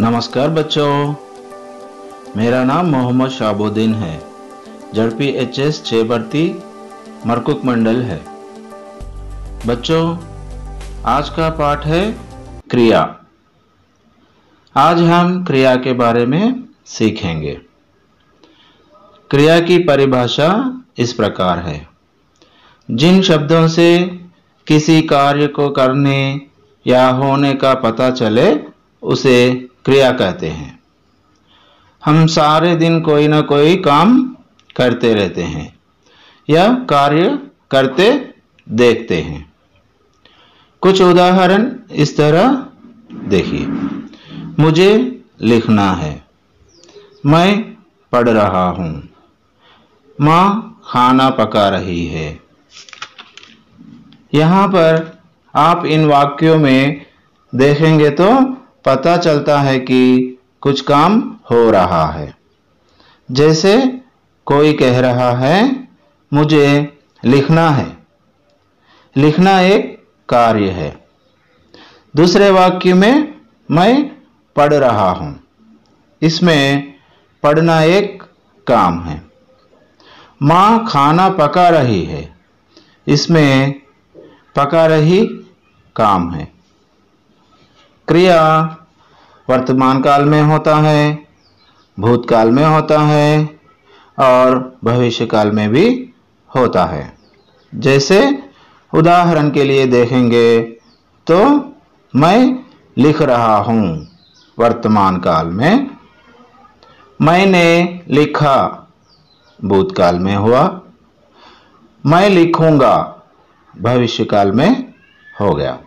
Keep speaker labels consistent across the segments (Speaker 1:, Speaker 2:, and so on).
Speaker 1: नमस्कार बच्चों। मेरा नाम मोहम्मद शाबुद्दीन है। जड़पी एच एस छः भर्ती मरकुक मंडल है। बच्चों, आज का पाठ है क्रिया। आज हम क्रिया के बारे में सीखेंगे। क्रिया की परिभाषा इस प्रकार है। जिन शब्दों से किसी कार्य को करने या होने का पता चले, उसे क्रिया कहते हैं। हम सारे दिन कोई ना कोई काम करते रहते हैं या कार्य करते देखते हैं। कुछ उदाहरण इस तरह देखिए। मुझे लिखना है। मैं पढ़ रहा हूँ। माँ खाना पका रही है। यहाँ पर आप इन वाक्यों में देखेंगे तो पता चलता है कि कुछ काम हो रहा है। जैसे कोई कह रहा है, मुझे लिखना है। लिखना एक कार्य है। दूसरे वाक्य में, मैं पढ़ रहा हूँ। इसमें पढ़ना एक काम है। माँ खाना पका रही है। इसमें पका रही काम है। क्रिया वर्तमान काल में होता है, भूतकाल में होता है और भविष्य काल में भी होता है। जैसे उदाहरण के लिए देखेंगे तो मैं लिख रहा हूँ वर्तमान काल में। मैंने लिखा, भूतकाल में हुआ। मैं लिखूँगा, भविष्य काल में हो गया।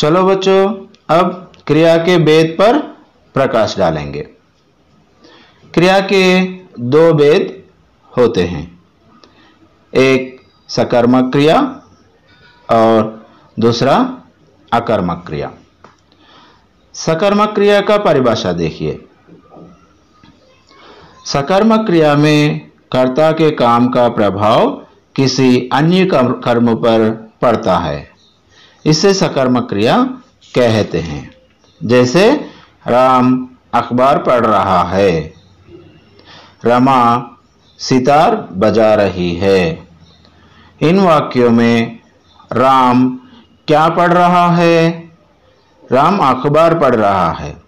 Speaker 1: चलो बच्चों, अब क्रिया के वेद पर प्रकाश डालेंगे। क्रिया के दो वेद होते हैं। एक सकर्मक क्रिया और दूसरा अकर्मक क्रिया। सकर्मक क्रिया का परिभाषा देखिए। सकर्मक क्रिया में कर्ता के काम का प्रभाव किसी अन्य कर्म पर पड़ता है। इसे सकर्मक क्रिया कहते हैं। जैसे, राम अखबार पढ़ रहा है। रमा सितार बजा रही है। इन वाक्यों में, राम क्या पढ़ रहा है? राम अखबार पढ़ रहा है।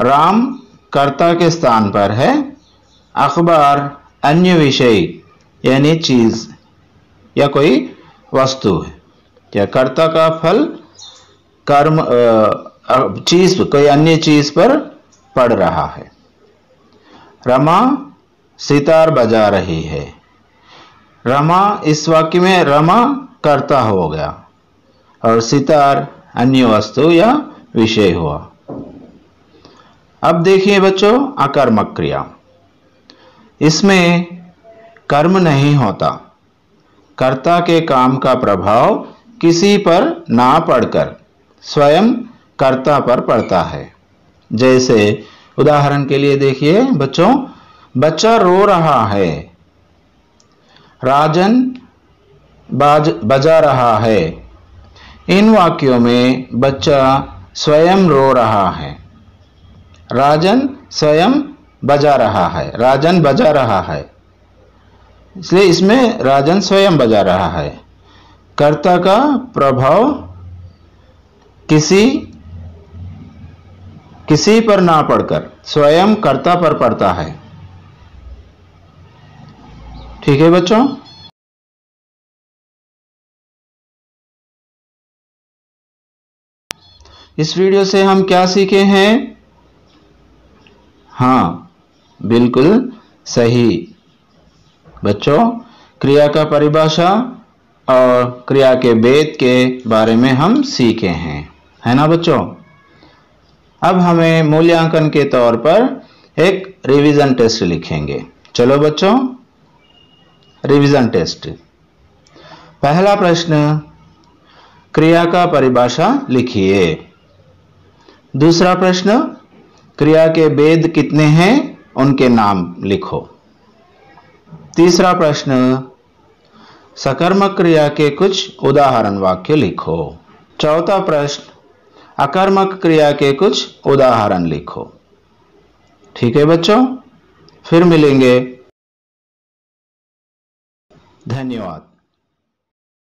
Speaker 1: राम कर्ता के स्थान पर है। अखबार अन्य विषय, यानी चीज़ या कोई वस्तु है। या कर्ता का फल, कर्म चीज़, कोई अन्य चीज़ पर पड़ रहा है। रमा सितार बजा रही है। रमा, इस वाक्य में रमा कर्ता हो गया और सितार अन्य वस्तु या विषय हुआ। अब देखिए बच्चों अकर्मक क्रिया इसमें कर्म नहीं होता। कर्ता के काम का प्रभाव किसी पर ना पढ़कर, स्वयं कर्ता पर पड़ता है। जैसे उदाहरण के लिए देखिए, बच्चों, बच्चा रो रहा है। राजन बाज, बजा रहा है। इन वाक्यों में बच्चा स्वयं रो रहा है। राजन स्वयं बजा रहा है। राजन बजा रहा है। इसलिए इसमें राजन स्वयं बजा रहा है। कर्ता का प्रभाव किसी किसी पर ना पड़कर, स्वयं कर्ता पर पड़ता है। ठीक है बच्चों? इस वीडियो से हम क्या सीखे हैं? हाँ बिल्कुल सही। बच्चों, क्रिया का परिभाषा और क्रिया के वेद के बारे में हम सीखे हैं। है ना बच्चों? अब हमें मूल्यांकन के तौर पर एक रिवीजन टेस्ट लिखेंगे। चलो बच्चों रिवीजन टेस्ट पहला प्रश्न, क्रिया का परिभाषा लिखिए। दूसरा प्रश्न, क्रिया के वेद कितने हैं, उनके नाम लिखो। तीसरा प्रश्न सकर्मक क्रिया के कुछ उदाहरण वाक्य लिखो। चौथा प्रश्न अकर्मक क्रिया के कुछ उदाहरण लिखो। ठीक है बच्चों? फिर मिलेंगे। धन्यवाद।